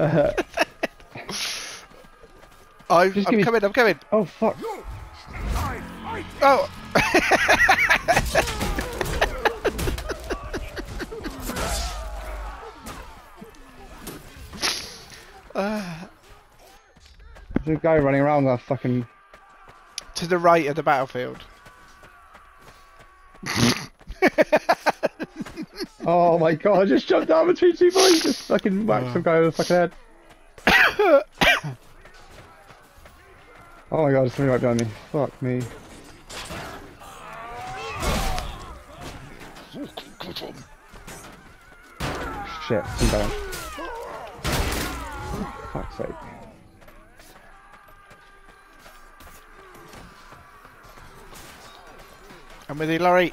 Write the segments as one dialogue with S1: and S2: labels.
S1: I'm, I'm
S2: give me-
S1: coming, I'm coming.
S2: oh fuck.
S1: Oh!
S2: There's a guy running around that fucking.
S1: to the right of the battlefield.
S2: Oh my god! I just jumped down between two boys. Just fucking whacked uh. some guy over the fucking head. oh my god! There's somebody right behind me. Fuck me. Shit! I'm down. Fuck's sake.
S1: I'm with you, Laurie.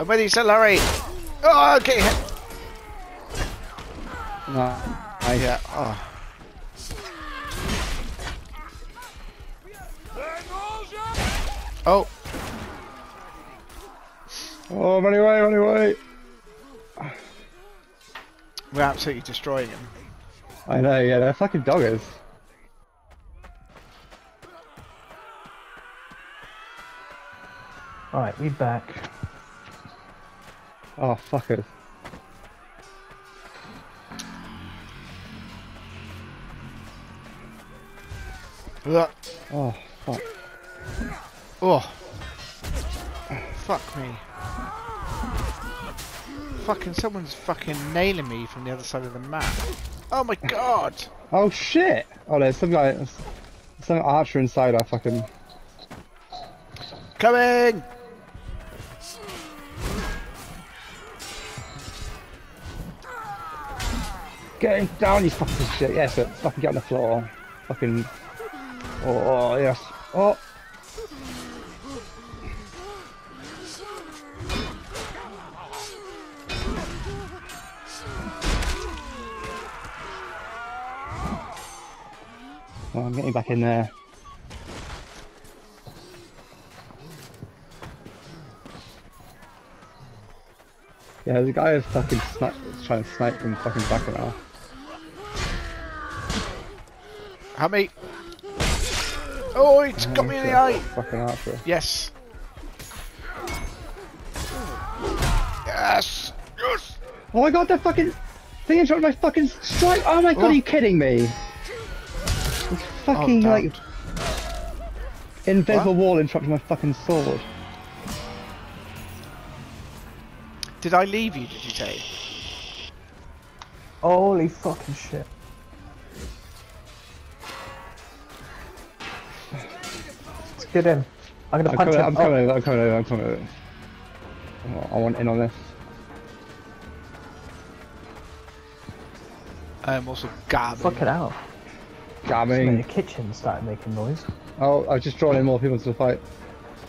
S1: I'm with you, sir, Laurie. Oh, okay.
S2: Nah. Nice.
S1: Yeah. Oh. Oh,
S2: Oh, run away! Run away!
S1: we're absolutely destroying him.
S2: I know. Yeah, they're fucking doggers.
S3: Alright, we back.
S2: Oh, fuckers.
S1: Ugh.
S2: Oh, fuck.
S1: Oh. Fuck me. Fucking someone's fucking nailing me from the other side of the map. Oh my god!
S2: Oh shit! Oh, there's some guy, some archer inside our fucking.
S1: Coming!
S2: Get him down, you fucking shit! Yes, but fucking get on the floor. Fucking. Oh, yes. Oh, I'm getting back in there. Yeah, a guy is fucking snipe, trying to snipe from fucking back now.
S1: Help me! Oh, it's got me in the eye!
S2: Fucking archer.
S1: Yes! Yes! Yes!
S2: Oh my god, that fucking thing interrupted my fucking strike! Oh my god,
S1: Oh.
S2: are you oh. kidding me? This fucking,
S1: Oh,
S2: like, invisible
S1: What?
S2: wall interrupted my fucking sword.
S1: Did I leave you, did you say?
S3: Holy fucking shit. Let's get in. I'm gonna
S2: I'm
S3: punch
S2: coming,
S3: him.
S2: I'm
S3: Oh,
S2: coming over, I'm coming over, I'm coming over. Oh, I want in on this.
S1: I'm also gabbing.
S3: fuck it out. The kitchen started making noise.
S2: Oh, I've just drawn in more people to the fight.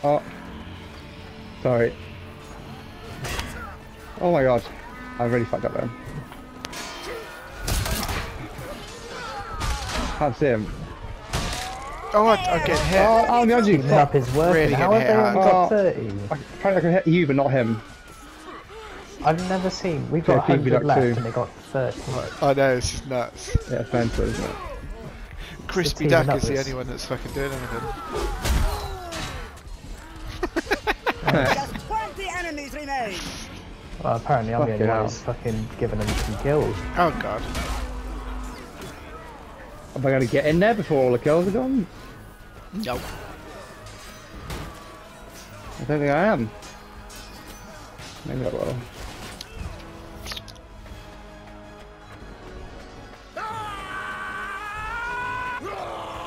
S2: Oh. Sorry. Oh my god. I really fucked up then. Can't see him.
S1: Oh, I, I get hit.
S2: Oh, oh, behind you.
S3: Keeping up
S2: Fuck.
S3: his.
S1: Really
S3: How
S1: getting
S3: have they
S1: hit
S3: only
S2: hard.
S3: got 30?
S2: I, apparently I can hit you, but not him.
S3: I've never seen. We've got
S2: keep it
S3: 100 left
S2: too.
S3: and they got 30.
S1: I know, this is nuts.
S2: Yeah, it's mental, isn't it?
S1: Crispy Duck
S3: up
S1: is the only one that's fucking doing anything.
S3: Well, apparently I'm the only one who's fucking giving them some kills.
S1: Oh god.
S2: Am I going to get in there before all the kills are gone?
S1: Nope.
S2: I don't think I am. Maybe I will.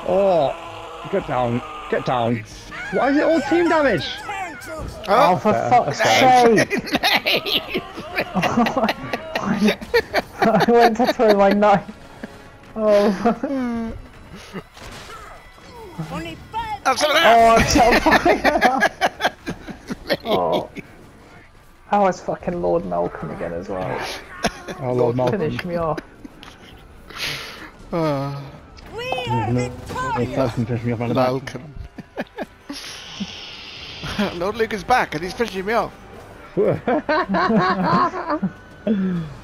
S2: Oh, get down, get down. Why is it all team damage?
S4: Ten troops.
S3: Oh, for fuck's sake! I went to throw my knife. Oh,
S4: Only five.
S1: Absolutely!
S3: oh, I'm so fire. Oh. oh I was fucking Lord Malcolm again as well.
S2: Oh, Lord Malcolm.
S3: Finish me off.
S1: Oh,
S4: We are
S2: Lord
S4: victorious.
S2: Malcolm finished me off on the.
S1: Malcolm. Lord Luke is back and he's finishing me off. Pô.